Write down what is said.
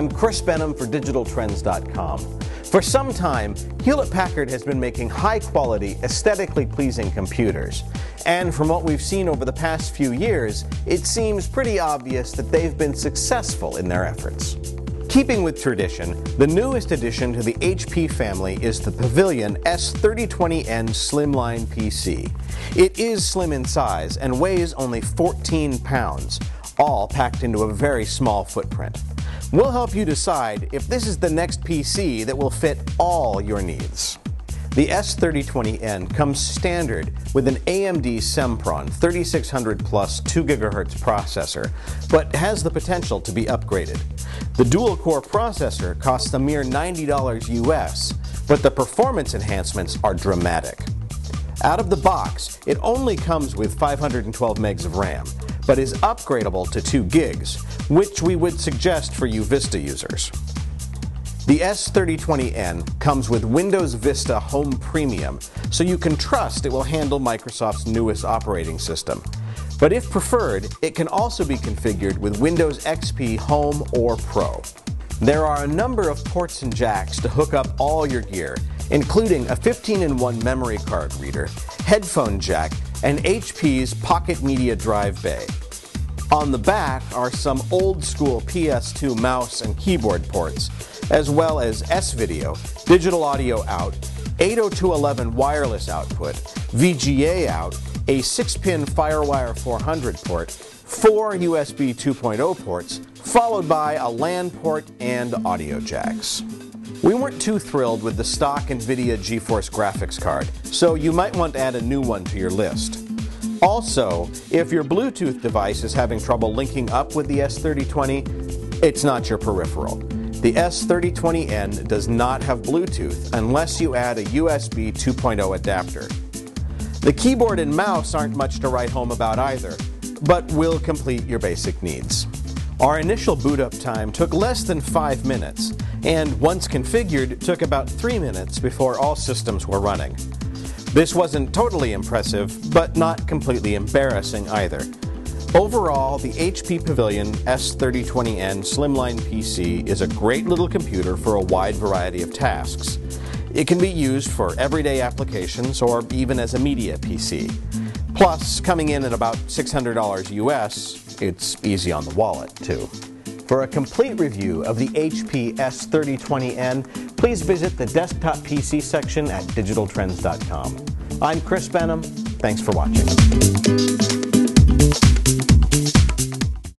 I'm Chris Benham for DigitalTrends.com. For some time, Hewlett Packard has been making high quality, aesthetically pleasing computers. And from what we've seen over the past few years, it seems pretty obvious that they've been successful in their efforts. Keeping with tradition, the newest addition to the HP family is the Pavilion S3020N Slimline PC. It is slim in size and weighs only 14 pounds, all packed into a very small footprint. We'll help you decide if this is the next PC that will fit all your needs. The S3020N comes standard with an AMD Sempron 3600 plus 2 GHz processor, but has the potential to be upgraded. The dual core processor costs a mere $90 US, but the performance enhancements are dramatic. Out of the box, it only comes with 512 megs of RAM, but is upgradable to 2 gigs, which we would suggest for you Vista users. The S3020N comes with Windows Vista Home Premium, so you can trust it will handle Microsoft's newest operating system. But if preferred, it can also be configured with Windows XP Home or Pro. There are a number of ports and jacks to hook up all your gear, including a 15-in-1 memory card reader, headphone jack, and HP's Pocket Media Drive Bay. On the back are some old school PS2 mouse and keyboard ports, as well as S-Video, digital audio out, 802.11 wireless output, VGA out, a 6-pin FireWire 400 port, four USB 2.0 ports, followed by a LAN port and audio jacks. We weren't too thrilled with the stock NVIDIA GeForce graphics card, so you might want to add a new one to your list. Also, if your Bluetooth device is having trouble linking up with the S3020, it's not your peripheral. The S3020N does not have Bluetooth unless you add a USB 2.0 adapter. The keyboard and mouse aren't much to write home about either, but will complete your basic needs. Our initial boot up time took less than five minutes, and once configured, took about three minutes before all systems were running. This wasn't totally impressive, but not completely embarrassing either. Overall, the HP Pavilion S3020N Slimline PC is a great little computer for a wide variety of tasks. It can be used for everyday applications or even as a media PC. Plus, coming in at about $600 US, it's easy on the wallet too. For a complete review of the HP S3020N, please visit the desktop PC section at digitaltrends.com. I'm Chris Benham. Thanks for watching.